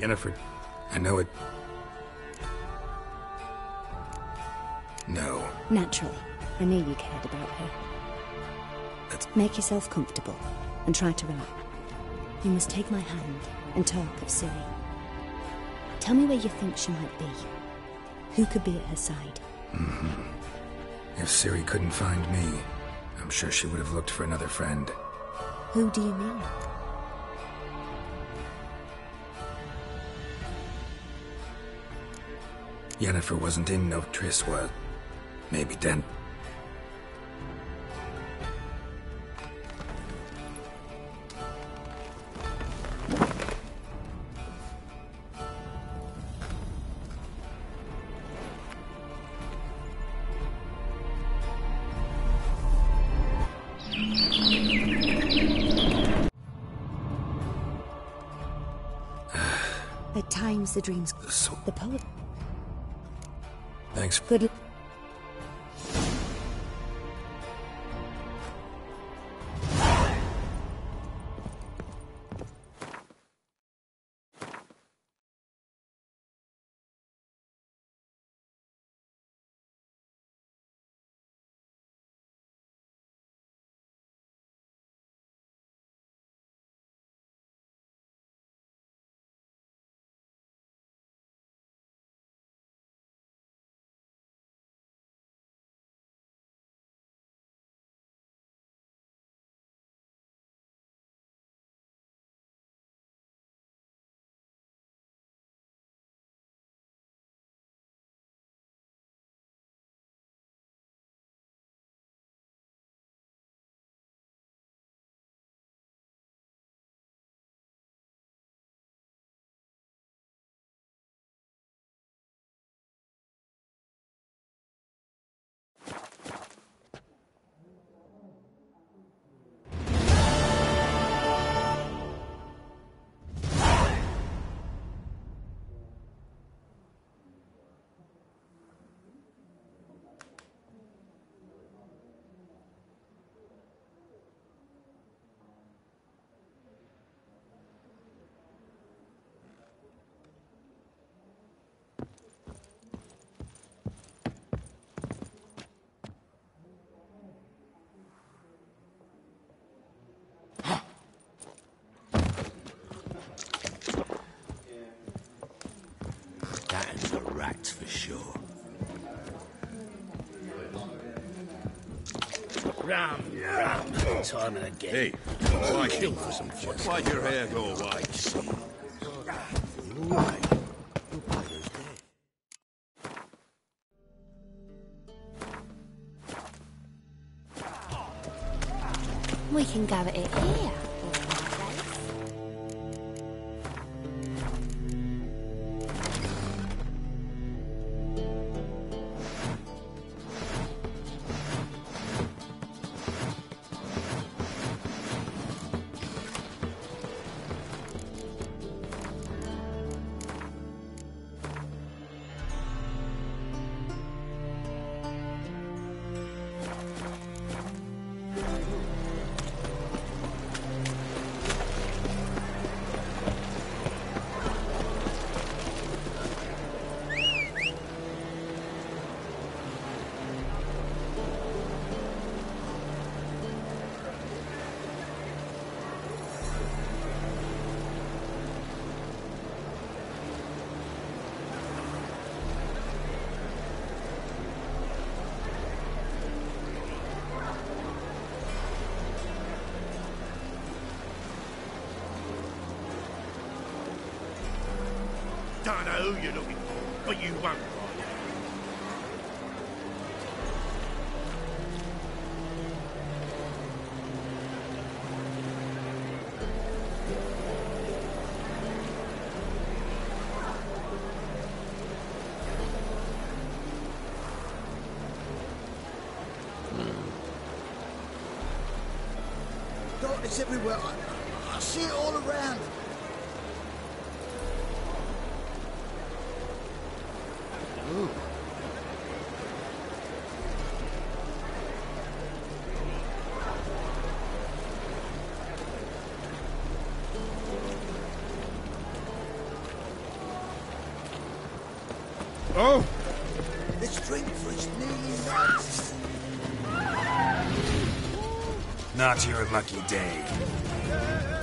Yennefer, I know it. No. Naturally. I knew you cared about her. That's... Make yourself comfortable and try to relax. You must take my hand and talk of Ciri. Tell me where you think she might be. Who could be at her side? Mm-hmm. If Ciri couldn't find me, I'm sure she would have looked for another friend. Who do you mean? Yennefer wasn't in no Triss was. Maybe then. At times the dreams... So The poet... Thanks. Good... is for sure. Round, round, time and again. Hey, I kill for some fun. why'd your hair go white? You all right? Your brother's dead. We can go at it here. Who you're looking for, but you won't. Darkness everywhere. I, I see it all around. Ooh. Oh! This drink freaks me! Not your lucky day.